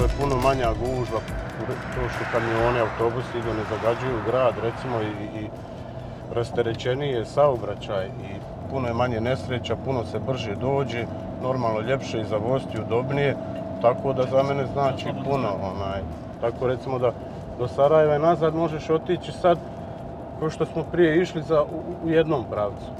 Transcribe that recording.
što puno manja gužva, to što kamione, autobusi idu, ne zagađuju grad, recimo, i, i rasterećeniji je saobraćaj i puno je manje nesreća, puno se brže dođe, normalno ljepše i za vosti udobnije, tako da za mene znači puno, onaj, tako recimo da do Sarajeva i nazad možeš otići sad, kao što smo prije išli za, u jednom pravcu.